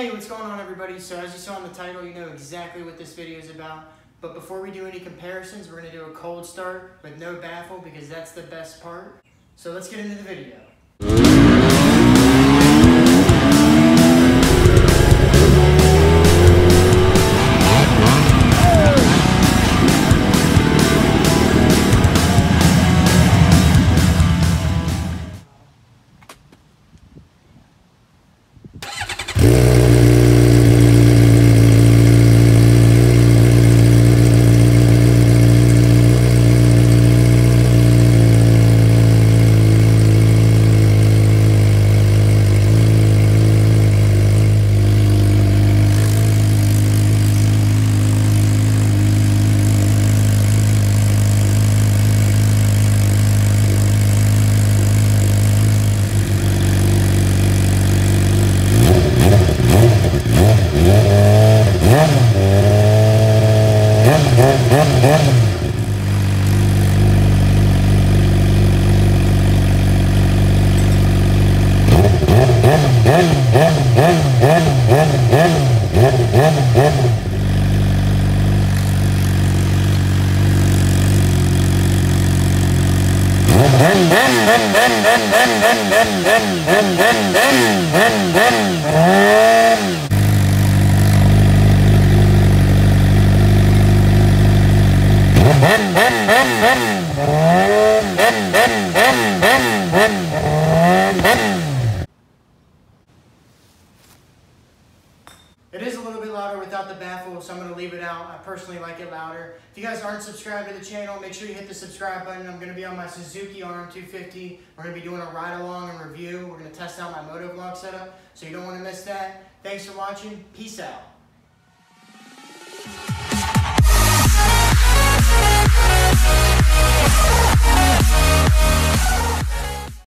Hey, what's going on everybody? So as you saw in the title, you know exactly what this video is about. But before we do any comparisons, we're gonna do a cold start with no baffle because that's the best part. So let's get into the video. Then, then, then, then, then, then, then, then, then, then, then, then, then, It is a little bit louder without the baffle, so I'm going to leave it out. I personally like it louder. If you guys aren't subscribed to the channel, make sure you hit the subscribe button. I'm going to be on my Suzuki RM250. We're going to be doing a ride along and review. We're going to test out my motovlog setup, so you don't want to miss that. Thanks for watching. Peace out.